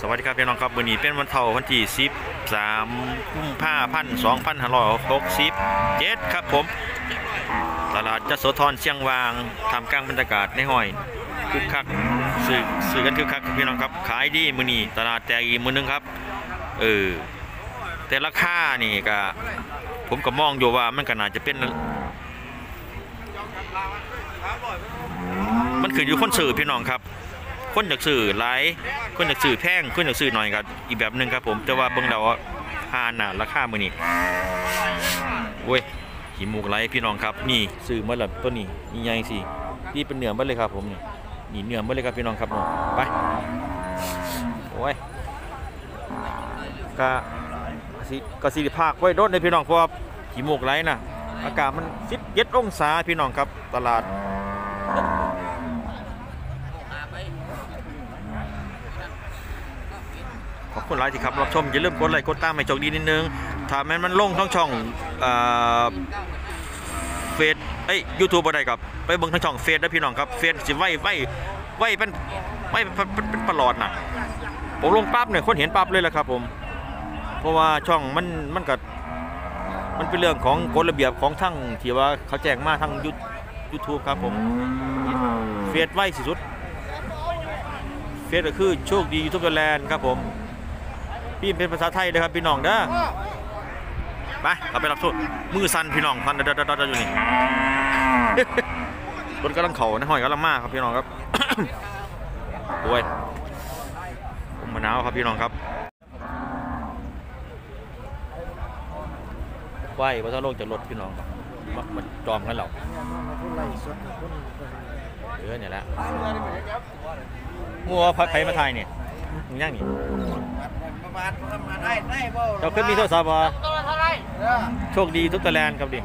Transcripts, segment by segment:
สวัสดีครับพี่น้องครับวันนี้เป็นวันเท่าวันที่13กุมภาพันธ์2567ครับผม ตลาดจัดโสธรเชียงวางทำกลางบรรยากาศในห้อยคึกคักสื่อสื่อกันคึกคักครับพี่น้องครับ ขายดีมือนี้ตลาดแตกอีกมือนึงครับ เออแต่ราคานี่ก็ผมก็มองอยู่ว่ามันก็น่าจะเป็น มันขึ้นอยู่คนสื่อพี่น้องครับ คนอยากสื่อหลายคนอยากสื่อแพงคนอยากสื่อหน่อยครับอีกแบบหนึ่งครับผมแต่ว่าเบิ่งเราหาหนาราคามือนี้เว้ยหิมูกไหลพี่น้องครับ นี่ซื้อมาแล้วตัวนี้นี่ใหญ่สินี่เป็นเนื้อมดเลยครับผมนี่นี่เนื้อมดเลยครับพี่น้องครับไปโอ้ยก็สิก็สิภาคไว้โดนในพี่น้องเพราะหิมูกไหลน่ะอากาศมัน17องศาพี่น้องครับตลาด ขอบ คุณหลายที่ครับรับชมอย่าลืมกดไลค์กดตามให้โจกดีนิดนึงถ้าแม้นมันลงทั้งช่องเฟซเอ้ยยูทูบอะไรครับ ไปเบิ่งทั้งช่องเฟซนะพี่น้องครับเฟซสิไว้ไว้ไว้เป็นไว้เป็นเป็นเป็นประหลอดน่ะผมลงปั๊บเนี่ยคนเห็นปั๊บเลยแหละครับ ผม เพราะว่าช่องมันมันก็มันเป็นเรื่องของกฎระเบียบของทั้งที่ว่าเขาแจ้งมาทางยูยูทูบครับผมเฟซไว้สิสุดเฟซก็คือโชคดียูทูบแลนด์ครับผม พี่เป็นภาษาไทยเลยครับพี่น้องเด้อไปเอาไปรับโทษมือสั่นพี่น้องพันเดดๆๆอยู่นี่รถกำลังเข่านะหอยกำลังมาครับพี่น้องครับโอ้ยผมมะนาวครับพี่น้องครับไหวว่าถ้าลงจากรถพี่น้องมามาจอมกันเหรอเออเนี่ยแหละมัวพักใครมาไทยเนี่ยมึงย่างนี่ ประมาณประมาณได้ได้บ่เจ้าขึ้นมีโทรศัพท์บ่ตัวละเท่าไหรเออโชคดีทุกตะแลนครับดิ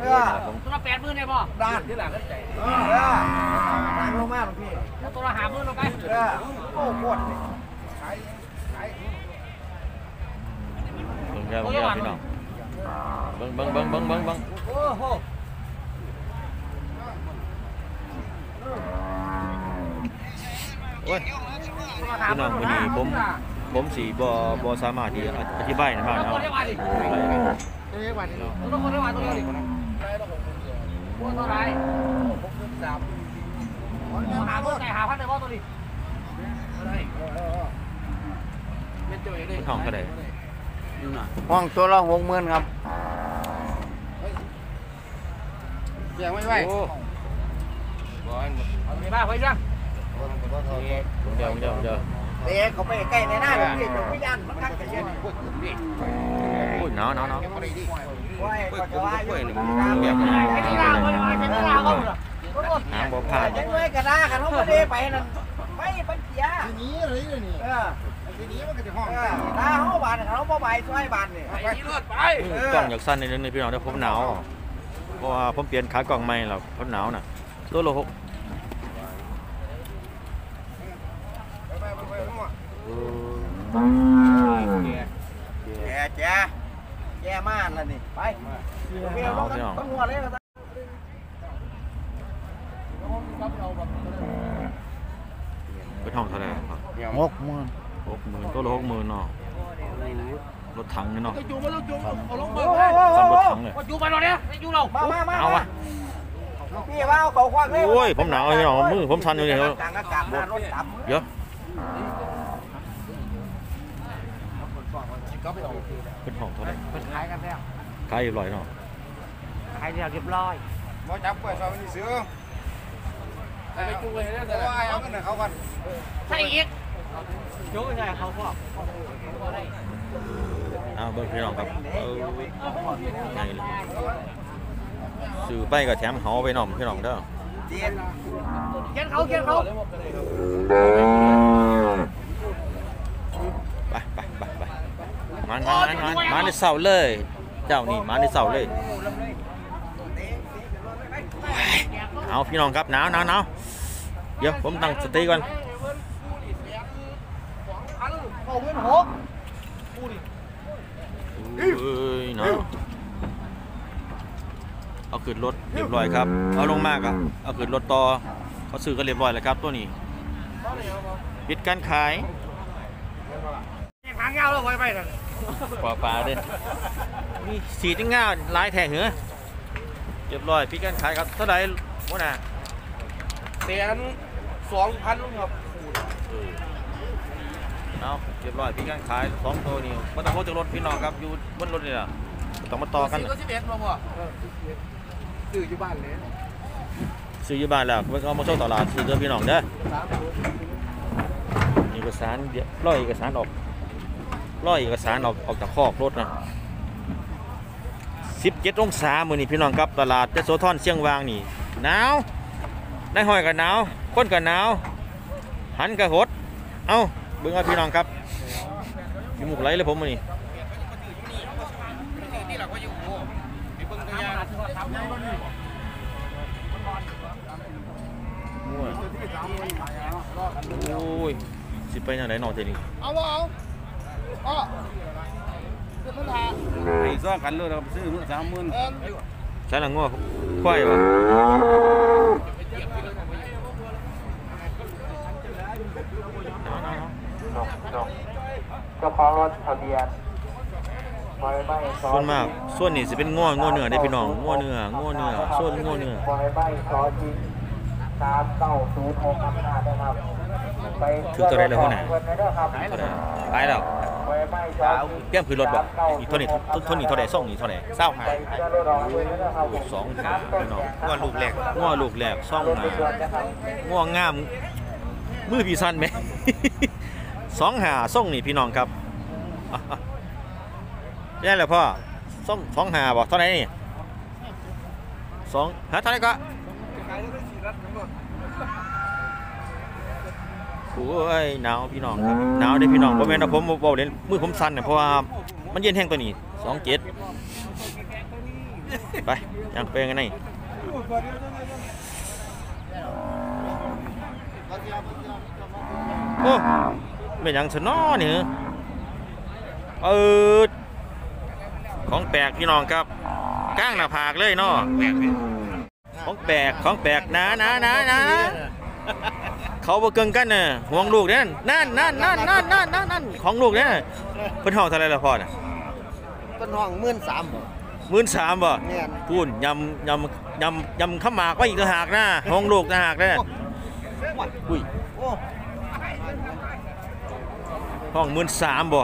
เออตัวละแปดหมื่นเลยป่ะด้านที่หลังก็ใจเออทางลงมาหลวงพี่แล้วตัวละหาหมื่นลงไปเออโอ้โคตรนี่ขายขายเบิ่งเด้อเบิ่งเด้อพี่น้องเบิ่งเบิ่งเบิ่งเบิ่งเบิ่งเบิ่งโอ้โหโอ้ยตัวละหาพี่หน้องมื่วันนี้ผม ผมสีบ่บ่สามารถที่อธิบายในบ้านตัวเอาละคนได้วันดิเอ้ยวันนี้ตัวละคนได้วันตัวเดียวดิตัวไหนสามหาหมื่นไก่หาพันเลยป่ะตัวนี้เป็นจ่อยเลยมันห้องเท่าใดห้องตัวละหกหมื่นครับเสียงไม่ไหวโอ้มีบ้าไว้ยังเดี๋ยวเดี๋ยวเดี๋ยว เตะเขาไปใกล้ในหน้าแบบนี้จะไม่ยันมันคักแต่เย็นโอ้ยหนาวหนาวหนาวโอ้ยก็จะว่าอยู่เรียบไอ้ที่ลาวก็ได้ไอ้ที่ลาวก็ได้น้ำบ่ผ่านจังเลยกระด้ากันเขาไม่ได้ไปนั่นไม่ปัญเสียทีนี้อะไรเนี่ยเออทีนี้มันก็จะห้องเออถ้าเขาบานเขาบ่ใบช่วยบานนี่ไอ้ที่รถไปกล้องอยากสั้นนิดนึงนี่พี่น้องเดี๋ยวผมหนาวเพราะว่าผมเปลี่ยนขากล้องใหม่แล้วผมหนาวน่ะตัวละหกเออ แย่แย่แย่มากแล้วนี่ไปเบี้ยวต้องหัวเลยเป็นห้องเท่าไหร่ครับหกหมื่นหกหมื่นตัวละหกหมื่นเนาะรถถังนี่เนาะอยู่มาลูกจุ่มเอาลงมาสำรถถังเลยอยู่มาเราเนี่ยไม่อยู่เรามามามาเอาวะพี่ว่าเขาควักเลยโอ้ยผมหนาวพี่น้องมือผมสั่นอยู่นี่ครับต่างอา กาศหน้ารถต่ำเดี๋ยวเป็นห้องเท่าไหร่ขายกันแล้วขายอยู่ร้อยเนาะขายเรียบเรียบร้อยมาจับกล้วยซอยมันซื้อไปจุ่มเลยนะแต่ว่าเอาเงินเขากันใช่อีกจุ่มใช่เขาพวกอ้าวเบิ่งพี่น้องครับเออไงเลยซื้อไปก็แถมเหาไปน้องพี่น้องเด้อเจียนเขียนเขาเขียนเขา ไปไปไปไป มันมันมันมันมาในเสาเลย เจ้านี่มาในเสาเลย เอาพี่น้องครับหนาวหนาวหนาวเดี๋ยวผมตั้งสติก่อนเอ้ยหนาวเอาขึ้นรถเรียบร้อยครับ เอาลงมากอะเอาขึ้นรถต่อเขาซื้อกันเรียบร้อยแล้วครับตัวนี้ปิดการขายหางยาวแล้วไว้ไปนั่น ปลาปลาเด้มีสีตั้งง่าหลายแท่งเหรอเรียบร้อยพี่กันขายครับเท่าไหร่วะน่ะแสนสองพันครับเอาเรียบร้อยพี่กันขายสองตัวนี่มาต้องโคจากรถพี่น้องครับอยู่บนรถนี่แหละต้องมาต่อกันสี่น่ะก็สิบเอ็ดมาบ่ซื้ออยู่บ้านเลยซื้ออยู่บ้านแล้วเพิ่งเอามาส่งตลาดซื้อเด้อพี่น้องเด้อสามตัวเอกสารเดี๋ยวร้อยเอกสารออก ร้อยเอกสารออกออกจากคอกรถนะสิบเจ็ดองศามือนี่พี่น้องครับตลาดเจโสธรเชียงวางนี่หนาวได้หอยกับหนาวคนกับหนาวหันกับหดเอ้าเบิ่งเอาพี่น้องครับมีหมุกไหลเลยผมมือนี่นี่เราก็อยู่โอ้ไปเบิ่งตัวอย่างทำยังไงมั่วโอ้ยสิไปยังไงนอนเทนี่เอาเอา อ๋อคือมันหาไอ้ซ้อกันเลยเราซื้อมื้อสามหมื่นเอ็นใช่ละงัวควายวะเจ้าของรถทะเบียนบอยไม้ซอส่วนมากส่วนนี้สิเป็นงัวงัวเนื้อได้อพี่น้องงัวเนื้องัวเนื้อส่วนงัวเนื้อบอยไม้ซอจริงสามเก้าศูนย์หกอำนาจนะครับไปถือตัวใดแล้วหัวหน้าเพิ่นเลยเด้อครับเท่าไหร่ขายแล้ว บอยไม้ซอจริงเปี้ยมคือรถบ่อีกเท่านี้เท่านี้เท่าไหร่ส่งนี่เท่าไหร่เศร้าหายสองหาพี่น้องว่าลูกแหลกงัวลูกแหลกซ่องหางัวงามมือพี่สั้นไหมสองหาส่งนี่พี่น้องครับอะอะได้แล้วพ่อส่งสองหาบ่เท่าไหร่นี่สองหาเท่าไหร่ก็ โอ้ยหนาวพี่น้องครับหนาวเด้อพี่น้องบ่แม่นว่าผมบ่เล่นมือผมสั่นน่ะเพราะว่ามันเย็นแห้งตัวนี้สองเจ็ดไปยังไปกันไหนโอ้เป็นหยังสนอนี่เออของแปลกพี่น้องครับก้างหน้าผากเลยเนาะของแปลกของแปลกนะนะนะนะ เขาบ่เกินกันน่ะห่วงลูกเด้นนั่นนั่นนั่นนั่นนั่นนั่นนั่นของลูกเด้นเพิ่นห้องเท่าไหร่ละพ่อน่ะต้นห้องหมื่นสามหมื่นสามบ่แม่นพูนยำยำยำยำข้าวหมากไว้อีกต่างหากนะห้องลูกต่างหากนะอุ้ยโอ้ห้องหมื่นสามบ่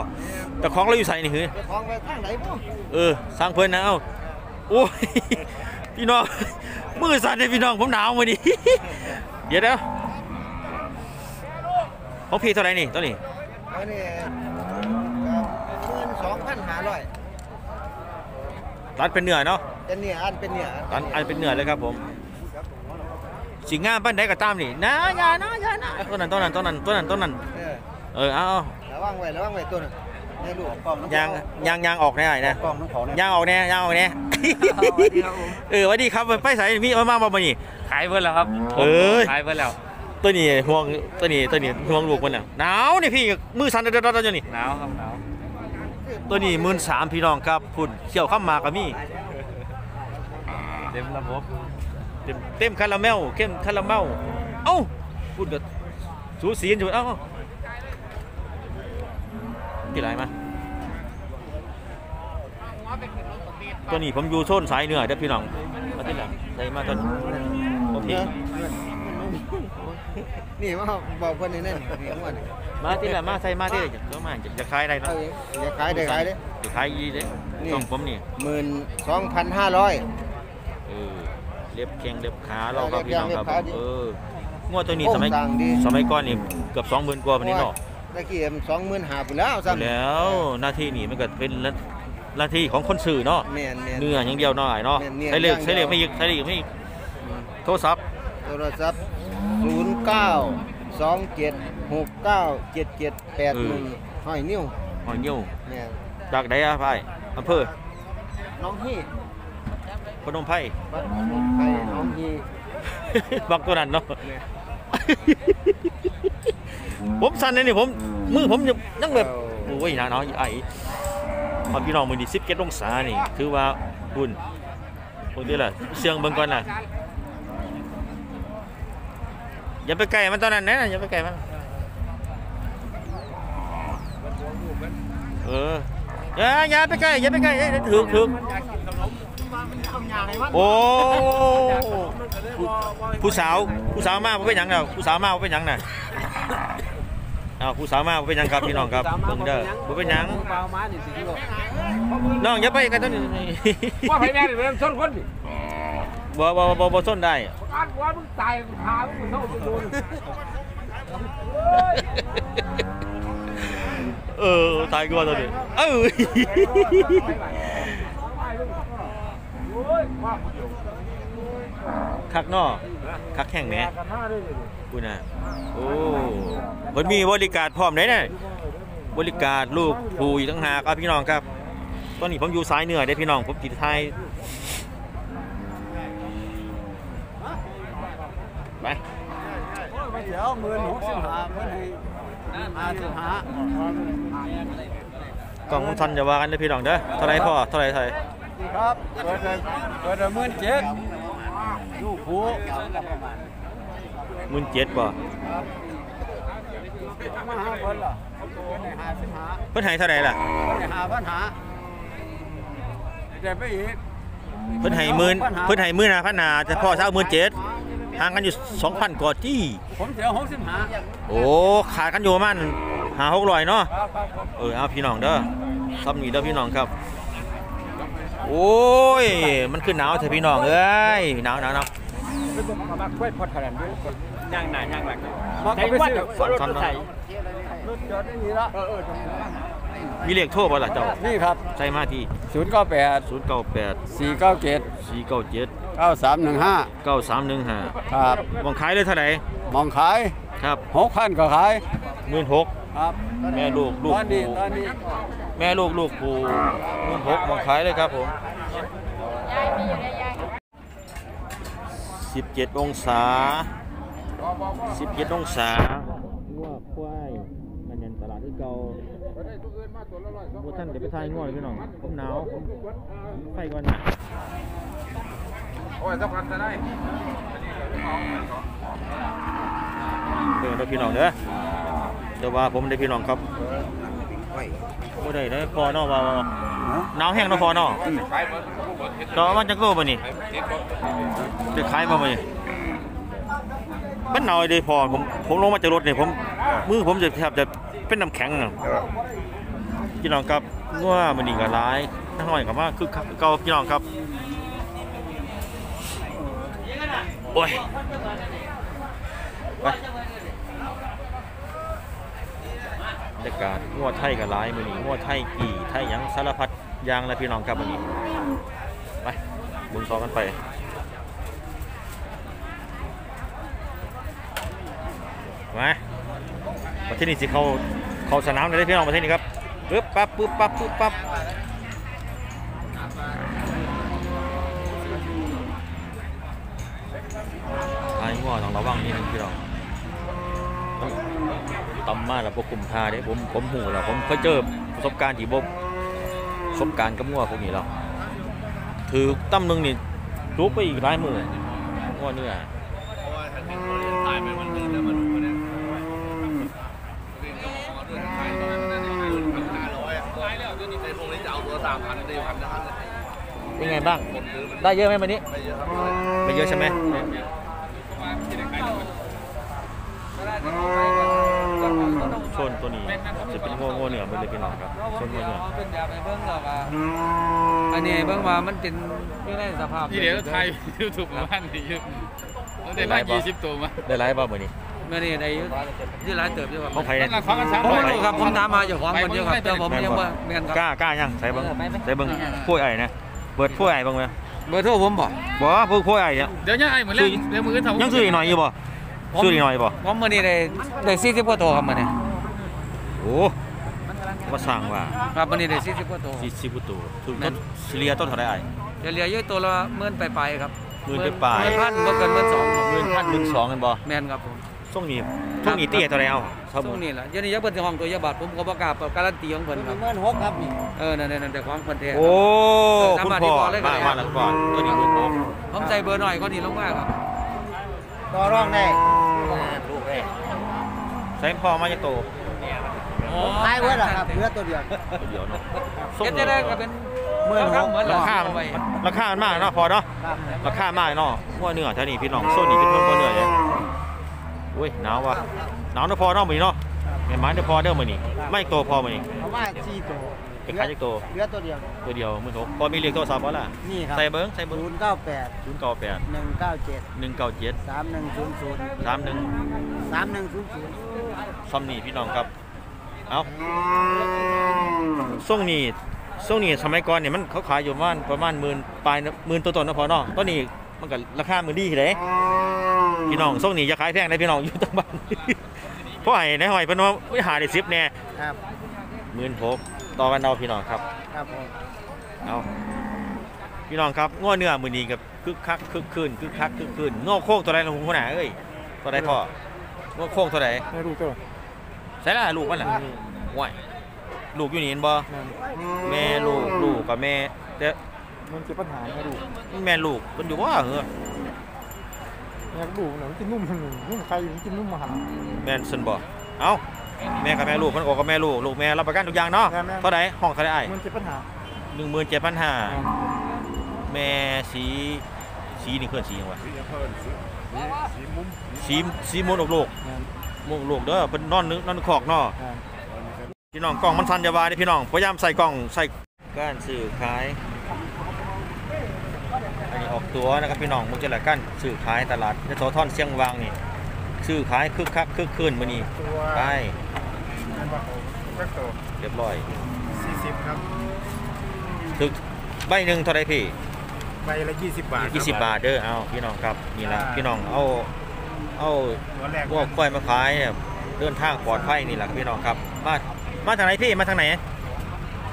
แต่ของเราอยู่ใส่นี่หือไปของไปทางไหนบ่เออสร้างเพิ่นนะเอ้าโอ้ยพี่น้องมือสั่นเลยพี่น้องผมหนาวมาดิเดี๋ยวเดี๋ยว ของพี่เท่าไหร่นี่ตัวนี้อันนี้หมื่นสองพันห้าร้อยรัดเป็นเนื้อเนาะเป็นเนี่ยอันเป็นเนี่ยรัดอันเป็นเนื้อเลยครับผมสิงามปั้นได้ก็ตามนี่นะอย่านะอย่านะตัวนั้นตัวนั้นตัวนั้นตัวนั้นตัวนั้นเออเออเอาเอาระวังไว้ระวังไว้ตัวนึงในลูกกล้องน้ำยางยางยางออกแน่ไอ้นะกล้องน้ำเขาเนี่ยยางออกแน่ยางออกแน่เออสวัสดีครับไปใส่มีมามาบ่มานี่ขายเพิ่นแล้วครับ เอ้ยขายเพิ่นแล้ว ตัวนี้ห่วงตัวนี้ตัวนี้ห่วงลูกมันน่ะหนาวนี่พี่มือสั่นเด้อๆๆๆนี่หนาวครับหนาวตัวนี้มื่นสามพี่น้องครับพุ่นเขี่ยวข้ามมากับมี่เต็มระบบเต็มเต็มคาราเมลเข้มคาราเมลเอ้าพุ่นก็สูสีกันอยู่เอ้าเอ้ากี่ไรมาตัวนี้ผมอยู่โซนสายเหนือเด้อพี่น้องมาที่หลังใส่มาตัวนี้โอเค นี่มาบอกคนนี้นั่นนี่งวดนี่มาที่หลังมาใส่มาที่จะเข้ามาจะจะขายได้เนาะเอาอย่าขายได้ขายได้ จะขายยีเด้นี่ ต้องผมนี่หมื่นสองพันห้าร้อย เออเล็บแข้งเล็บขาเราครับพี่น้องครับเล็บแข้งเล็บขาดิเอองวดตัวนี้โอ้สมัยต่างดี สมัยก่อนนี่เกือบสองหมื่นกว่าวันนี้เนาะ ตะกี้สองหมื่นห้าไปแล้วซ้ำแล้วหน้าที่นี่มันก็เป็นหน้าที่ของคนสื่อเนาะแม่นแม่น เนื้ออย่างเดียวเนาะไอ้เนาะแม่นเนื้อใช้เลขอย่างเดียว ใช้เลขไม่อีกใช้เลขไม่อีกโทรศัพท์โทรศัพท์ศูนย์ เก้าสองเจ็ดหกเก้าเจ็ดเจ็ดแปดหนึ่งห้อยนิ้วหอยนิ้วแม่นจากไหนอะพ่ายอำเภอน้องฮี่พนมไพรบ้านไผ่น้องฮีบักตัวนั้นเนาะผมสั่นเลยนี่ผมมือผมยังยังแบบโอ้ยนะเนาะไอ้พอพี่น้องมือนี่สิบเก็ดองศานี่ ถือว่าคุณคนที่ละเสียงเบิ่งก่อนน่ะ อย่าไปไกลมันตอนนั้นนะอย่าไปไกลมัน เอออย่าอย่าไปใกลอย่าไปใกลเอ้ยถึกถึกโอ้ผู้ผู้สาวผู้สาวมาบ่เป็นหยังเด้อผู้สาวมาบ่เป็นหยังน่ะอ้าวผู้สาวมาบ่เป็นหยังครับพี่น้องครับเบิ่งเด้อบ่เป็นหยังน้องอย่าไปกันตอนนี้ว่าไผแม่นี่เป็นชนคนนี่ บ่บ่บ่บ่ส้นได้อันว่ามึงตายมึงพามึงเข้าไปโดนเออตายกว่าตัวนี้เออโอ้ยว่าคักเนาะคักแข่งแหมกันหน้าด้วยคุณน่ะโอ้มันมีบริการพร้อมได้น่ะบริการลูกผู้อยู่ทั้งหากครับพี่น้องครับ ตอนนี้ผมอยู่ซ้ายเหนือได้พี่น้องผมติดไทย ไปไม่เสียวหมื่นหกสิบห้าเพิ่นให้ห้าสิบห้ากล่องมันทันจะว่ากันเลยพี่น้องเด้อเท่าไหรพ่อเท่าไหรเท่าไหรครับเปิดเลยเปิดเลยหมื่นเจ็ดลูกผู้หมื่นเจ็ดป่ะมาหาเพิ่นล่ะเพิ่นให้ห้าสิบห้าเพิ่นให้เท่าไหรล่ะเพิ่นให้ห้าพันหาเดี๋ยวไปอีกเพิ่นให้หมื่นเพิ่นให้หมื่นห้าพันนาแต่พ่อเช่าหมื่นเจ็ด ห่างกันอยู่สองพันกว่าที่ ผมเสียหกสิบห้าโอ้ขาดกันอยู่ประมาณหาหกร้อยเนาะครับครับครับเออเอาพี่น้องเด้อซ้ำนี่เด้อพี่น้องครับ โอ้ย มันขึ้นหนาวเถอะพี่น้องเอ้ยหนาวหนาวหนาวมาค่อยพอดขนาดนี้ย่างหน้าย่างหลังมาก็ไปซื้อซ้ำซ้ำซ้รถจอดได้นี่ละำ มีเลขโทรบ่ล่ะเจ้านี่ครับใช่มาที่ศูนย์เก้าแปด0 9 8 สี่เก้าเจ็ด4 9 7 เก้าสามหนึ่งห้า9 3 1 5ครับมองขายเลยเท่าไหร่มองขายครับหกพันก็ขายหมื่นหกครับแม่ลูกลูกตอนนี้ตอนนี้แม่ลูกลูกปูหมื่นหกมองขายเลยครับผม17 องศา 17 องศางัวควายมันยันตลาดที่เก่า พวกท่านเดี๋ยวไปทายงัวเลยพี่น้องผมหนาวผมไฟก่อนนะโอ้ยสักพันจะได้เดินเด้อพี่น้องเด้อเดี๋ยวว่าผมได้พี่น้องครับบ่ได้ได้พอเนาะว่าว่าหนาวแห้งเนาะพอเนาะต่อมาจักโลบ่นี่จะขายบ่บ่นี่มันหนาวเด้พอผมผมลงมาจากรถนี่ผมมือผมจะแทบจะเป็นน้ำแข็งอะ พี่น้องครับงัวมันนี่ก็หลายน้อยก็มาคือเก่าพี่น้องครับโอ้ยไปบรรยากาศงัวไทยกับหลายมือนี้งัวไทยกี่ไทยยังสารพัดยางและพี่น้องครับมือนี้ไปบุญซอกันไปมาประเทศนี้สิเขาเขาสนามเลยพี่น้องประเทศนี้ครับ ปึ๊บปั๊บปึ๊บปั๊บปึ๊บปั๊บไอ้งัวต้องระวังนิดนึงพี่น้องตำมาแล้วพวกกลุ่มทาเด้ผมผมหูแล้วผมเคยเจอประสบการณ์ที่บ่ประสบการณ์กับงัวพวกนี้แล้วถือตั้มนึงนี่ลุกไปอีกหลายมืองัวเนื้อ ตายไปวันนึงแล้วมันรู้เนี่ยตายแล้วเดี๋ยวนี้ ในพวกนี้จะเอาตัวสามพันได้พันนะครับเป็นไงบ้างได้เยอะไหมวันนี้ ไม่เยอะครับไม่เยอะใช่ไหมชนตัวนี้จะเป็นงัวงัวเหนือไปเลยพี่น้องครับชนงัวเหนือเป็นแบบไปเบิ่งแล้วว่าอันนี้เบิ่งว่ามันเป็นอยู่ในสภาพที่เดี๋ยวไทยยูทูบมาบ้านนี่ยูแล้วได้มายี่สิบตัวมาได้หลายบ้างมื้อนี้ มื่อนี้ได้อยู่ที่ร้านเติบอยู่ครับของไผนั่นละของกันสามผมร้อยไม่รู้ครับผมถามมาเจ้าของคนเดียวครับแต่ผมยังว่าแม่นคกรับล้ากล้ายังใส่เบิ่งใส่เบิ่งพวกไอ้นะเบิดพวกไอ้เบิ่งไหมเบอร์โทรผมบ่บ่พวกพวกไอ้เนี่ยเดี๋ยวยังไงเหมือนเรื่องเดี๋ยวมือทำยังซื้ออีกหน่อยอยู่บ่ซื้ออีกหน่อยบ่ผมมื่อนี้ได้ได้40กว่าตัวครับมื่อนี้โอ้มาสั่งว่าครับมื่อนี้ได้40กว่าตัวสี่สิบกว่าตัวถึงต้นเฉลี่ยต้นเท่าไหร่ไอ้เฉลี่ยอยู่ตัวละหมื่นปลายๆครับหมื่นปลายๆหมื่นพันบ่เกินหมื่นสองหมื่นพันหมื่นสองกันบ่แม่นครับผม ช่วงนี้ช่วงนี้เตี้ยเท่าไหร่เอาครับช่วงนี้แหละเดี๋ยวนี้อยักเพิ่นสิห้องตัวยาบาทผมก็บ่กล้าเปิดการันตีของเพิ่นครับหมื่นหกครับนี่เออนั่นๆๆแต่ของเพิ่นแท้ โอ้สาคุณมารถพ่อที่บอกเลยก็มาได้มาแล้วก่อนตัวนี้คุณพ่อผมใส่เบอร์หน่อยก็นี่ลงมาครับต่อรองได้ใส่พ่อมาจากโตอ๋อขายไว้แล้วครับเหลือตัวเดียวตัวเดียวเนาะเก็บจะได้ก็เป็นหมื่นหกเหมือนราคามันไว้ราคามันมากเนาะพอเนาะครับราคามากเนาะงัวเนื้อเท่านี้พี่น้องโซนนี้เป็นงัวเนื้อเลย อุ้ยหนาวว่ะหนาวเด้อพอเนาะมื้อนี้เนาะแม่นไม้เด้อพอเด้อมื้อนี้ไม่โตพอมื้อนี้เอามาสี่ตัวไปขายจักตัวเหลือตัวเดียวตัวเดียวมื้อนี้พอมีเลขโทรศัพท์บ่ล่ะนี่ครับใส่เบิ่งใส่เบิ่งศูนย์เก้าแปด098 หนึ่งเก้าเจ็ด197 สามหนึ่งศูนย์ศูนย์31สามหนึ่งศูนย์ศูนย์ซ้ำนี่พี่น้องครับเอาส่งนี่ส่งนี่สมัยก่อนเนี่ยมันเขาขายอยู่ประมาณประมาณหมื่นปลายหมื่นต้นๆนะพอเนาะตอนนี้ มันก็ราคามือดีเลยพี่น้องส่งนี่จะขายแพงได้พี่น้องอยู่ตั้งบ้านเพราะไอ้ในหอยเพิ่นว่าวิหาได้สิบแน่ครับหมื่นหกต่อกันเอาพี่น้องครับ ครับผมเอาพี่น้องครับง้อเนื้อมือนี้กับคึกคักคึกคืนคึกคักคึกคืนง้อโค้งตัวใดลงหัวหน้าเอ้ยตัวใดพ่อง้อโค้งตัวใดไม่รู้ตัวใส่ละลูกมันล่ะว้ายลูกอยู่นี่เห็นบ่แม่ลูกลูกกับแม่แต่ มันจะปัญหาไม่ดูแม่ลูกมันอยู่ว่าเหรออยากดูหน่อยมันกินนุ่มหนึ่งนุ่มใครมันกินนุ่มมาหาแม่นซั่นบ่เอ้าแม่กับแม่ลูกมันออกกับแม่ลูกลูกแม่รับประกันทุกอย่างเนาะแม่แม่เท่าใดห้องเท่าใดอ้ายมันจะปัญหา17,500แม่สีสีนี่คือสีหยังวะสีสีมุนอกลูกมุนอกลูกเด้อเพิ่นนอนนึกนอนคอกเนาะพี่น้องกล่องมันสันอยาวาเด้พี่น้องพยายามใส่กล่องใส่การซื้อขาย อันนี้ออกตัวนะครับพี่น้องมุกจะละกันซื้อขายตลาดยโสธรเชียงวางนี่ซื้อขายคึกคักคึกคืนมื้อนี้ตัวไปแบ็คโตเรียบร้อยสี่สิบครับถึกใบหนึ่งเท่าไรพี่ใบละยี่สิบบาท20 บาทเด้อเอาพี่น้องครับนี่ละพี่น้องเอาเอาหัวแรกพวกกล้วยมาขายเนี่ยเดินทางปลอดภัยนี่แหละพี่น้องครับมามาจากไหนพี่มาทางไหน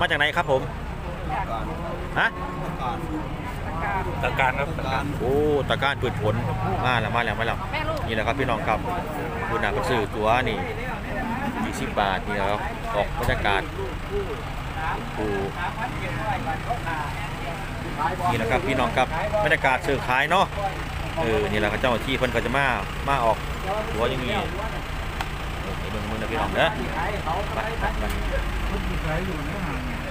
มาจากไหนครับผมฮะ ตะการครับตะการโอ้ตะการปืนผลมาแล้วมาแล้วมาแล้วนี่แหละครับพี่น้องครับคุณน่ะเป็นซื้อตัวนี่20บาทนี่แล้วออกบรรยากาศโอ้นี่แหละครับพี่น้องครับบรรยากาศซื้อขายเนาะเออนี่แหละครับเจ้าที่เพิ่นก็จะมามาออกตัวอย่างนี้เออเบิ่งมึงนะพี่น้องเด้อไปไปไป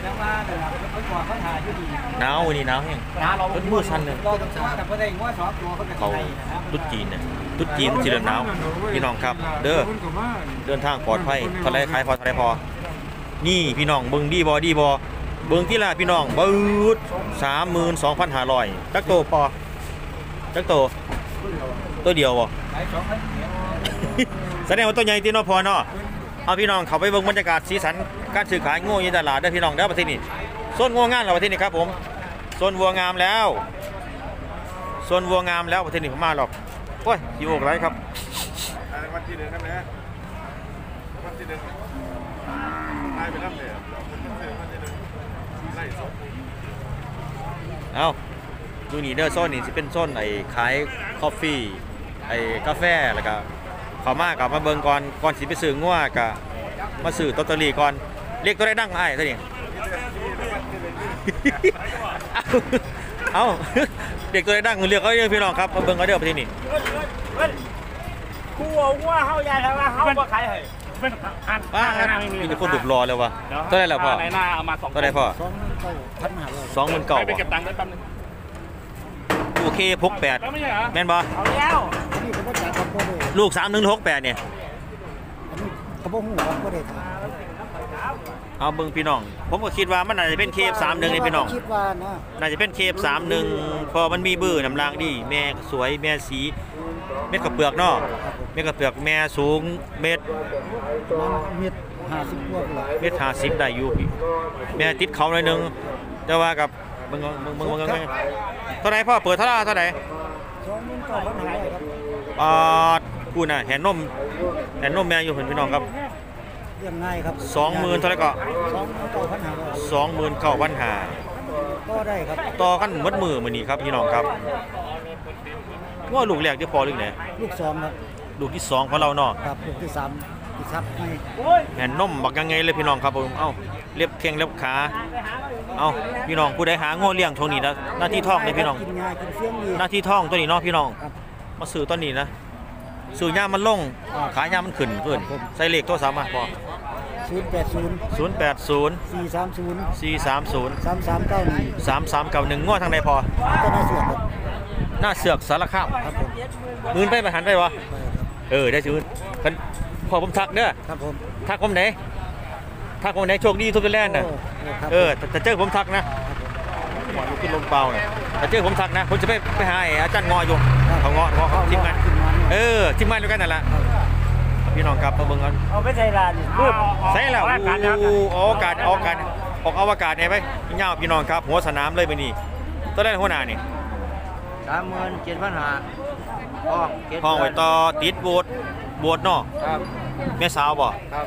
ยังว่าเดี๋ยวเขาบอกเขาถ่ายอยู่ดีหนาววันนี้หนาวแห้งร้านเราเพิ่นมือสั่นเลยเราต้องซื้แต่บ่ได้งัวสองตัวเขาก็เขาตุ๊ดจีนเนี่ยตุ๊ดจีนมันสิเริ่มหนาวพี่น้องครับ เด้อเดินทางปลอดภัยท่าไรขายพอท่าไรพอ นี่พี่น้องเบิ่งดีบ่ดีบ่เบิ่งที่ละพี่น้องบืดสามหมื่นสองพันห้าร้อยจักโตพอจักโตตัวเดียวบ่ขายสอแสดงว่าตัวใหญ่ที่นาะพอเนาะ เอาพี่น้องเขาไปเบิ่งบรรยากาศสีสันการซื้อขายงูยู่ตลาดเด้อพี่น้องเด้อประเทศนี้โซนงัวงามแล้วประเทศนี้ครับผมโซนวัวงามแล้วโซนวัวงามแล้วประเทศนี้ผมมาหรอกโอ้ยขี้โอกไรครับวันที่หนึ่งครับเนี่วันที่หนึ่งตายไปแล้วเนี่ยวันที่หนึ่งไล่สองเอาดูนี่เด้อโซนนี่สิเป็นโซนไอ้ขายคอฟฟี่ไอ้กาแฟแล้วก็ เขามากกับมาเบิ่งก่อนก่อนสิไปซื้องัวก็มาซื้อลอตเตอรี่ก่อนเลขตัวได้ดังอ้ายตัวนี้เอาเด็กตัวได้ดังเลือกเอาเด้อพี่น้องครับมาเบิ่งเอาเด้อประเทศนี้กูเอาว่าเฮาใหญ่แล้วว่าเฮาบ่ขายให้เป็นหันว้ามีแต่คนดุบรอแล้ววะเท่าไหร่แล้วพ่อในหน้าเอามาสองเท่าไหร่พ่อสองเก้าพันหาร้อยสองหมื่นเก้าไปเก็บตังค์ได้แป๊บนึงโอเคพกแปดแล้วไม่ใช่เหรอแม่นบ่เอาแล้ว ลูกสามหนึ่งหกแปดเนี่ยอันนี้เขาบอกหูครับก็ได้ครับเอาเบิ่งพี่น้อง ผมก็คิดว่ามันน่าจะเป็นเคฟสามหนึ่งนี่พี่น้องคิดว่านะน่าจะเป็นเคฟสามหนึ่งพอมันมีเบื้อน้ำรางดี แม่สวยแม่สีเม็ดกระเปลือกเนาะเม็ดกระเปลือกแม่สูงเม็ดมันเม็ดห้าสิบกว่าเลยเม็ดห้าสิบได้อยู่พี่แม่ติดเขาหน่อยหนึงแต่ว่ากับมึงมึงมึงมึงมึงเท่าไหร่พ่อเปิดเท่าไหร่เท่าไหร่สองหมื่นเก้าพันห้าร้อยครับ อ่ากูน่ะแหนนมแหนนมแม่อยู่เห็นพี่น้องครับเรียงง่ายครับสองหมื่นเท่าไหร่ก็สองหมื่นเก้าพันห้าร้อยสองหมื่นเก้าพันห้าก็ได้ครับต่อกันหมดมือมื้อนี้ครับพี่น้องครับว่าลูกแรกที่พอหรือไงลูกสองครับลูกที่สองของเราเนาะครับลูกที่สามที่ซับให้แหนนมบักยังไงเลยพี่น้องครับผมเอ้าเล็บแข้งเล็บขาเอ้าพี่น้องผู้ใดหาโง่เลี้ยงช่วงนี้นะหน้าที่ท่องเลยพี่น้องกินง่ายกินเฟี้ยงดีหน้าที่ท่องตัวนี้เนาะพี่น้องครับ มาซื้อตัวนี้นะซื้อย่ามมันลงขายย่ามมันขึ้นขึ้นใส่เลขโทรศัพท์มาพอศศูนย์แปดศูนย์ศูนย์แปดศูนย์สี่สามศูนย์สี่สามศูนย์สามสามเก้าหนึ่งสามสามเก้าหนึ่งงวดทางใดพอก็น่าเสียครับหน้าเสือกสารคามครับผมมืนไปประหันได้ปะไปครับเออได้ชื่นคันพอผมทักเด้อครับผมทักผมไหนทักผมไหนโชคดีทุกแลนด์น่ะโอ้ครับเออแต่แต่เจอผมทักนะหมอลูกขึ้นลงเปล่าเนี่ยแต่เจอผมทักนะผมจะไปไปหาไอ้อาจารย์งออยู่ เขางอเขาเขาทีมงานเออทีมงานด้วยกันนั่นแหละพี่น้องครับมาเบิ่งกันเอาไปใส่ลานปึ๊บใช่แล้วอู้ออกอากาศออกอากาศออกอวกาศเนี่ยไปเงาพี่น้องครับ หัวสนามเลยไปนี่ตัวแรกหัวหน้านี่สามหมื่นเจ็ดพันห้าห้องเจ็ดห้องไว้ต่อติดโบสถ์โบสถ์เนาะครับแม่สาวบ่ครับ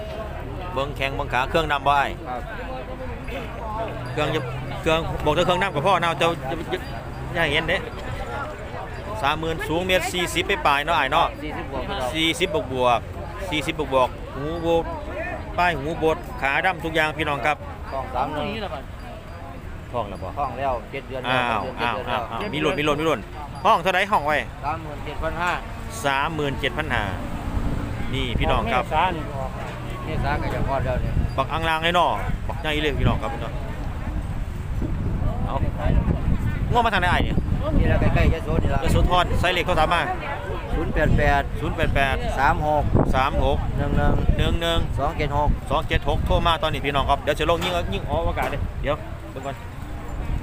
เบิ่งแข้งเบิ่งขาเครื่องดำบ่ไอ้ครับเครื่องจะเครื่องบอกแต่เครื่องดำกับพ่อเนาะเจ้าจะจะอย่าให้เห็นเด้ สามหมื่นสูงเมตรสี่สิบไปปลายๆเนาะไอ้เนาะสี่สิบกว่าพี่น้องสี่สิบบวกบวกสี่สิบบวกบวกหูโบดป้ายหูโบดขาดำทุกอย่างพี่น้องครับห้องสามหนึ่งห้องแล้วบ่ห้องแล้วเจ็ดเดือนแล้อ้าวเจ็ดอ้าวเดือนอ้าแล้ววอ้าวมีหล่นมีหล่นมีหล่นห้องเท่าไรห้องไว้สามหมื่นเจ็ดพันห้าสามหมื่นเจ็ดพันหานี่พี่น้องครับนี่สาก็จะพอดแล้วเนี่ยบักอังลางเลยเนาะบักใหญ่เลยพี่น้องครับพี่น้องเอาง่วงมาทางไหนไอ้เนี่ย นี่แล้วใกล้ๆยะโสนี่ละจะสุนทรใส่เหล็กเขาสามารถศูนย์แปดแปดศูนย์แปดแปดสามหกสามหกหนึ่งหนึ่งหนึ่งหนึ่งสองเจ็ดหกสองเจ็ดหกโทรมาตอนนี้พี่น้องครับ เดี๋ยวจะลงยิ่งยิ่งออกอากาศเลยเดี๋ยวเบิ่งก่อน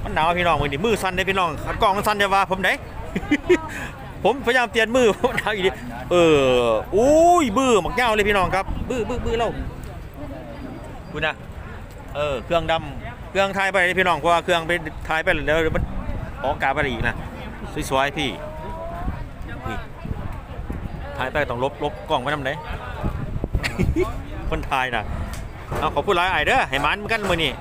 มันหนาวพี่น้องมือนี่มือสั่นเลยพี่น้องขัดกล้องมันสั่นจะว่าผมไหน ผมพยายามเปลี่ยนมือผมหนาวอีกดิเอออุ้ยบื้อหมักเงาเลยพี่น้องครับ บื้อบื้อบื้อเล่าคุณนะเออเครื่องดำเครื่องทายไปเลยพี่น้องเพราะว่าเครื่องไปทายไปแล้วเดี๋ยวมัน ออกากาศไปอีกนะสวยๆพี่นี่ทายไปต้องลบลบกล้องไว้ทำไงคนไทยนะเอาขอพูดหลายไอเด้อให้มันเหมือนกันมือนี่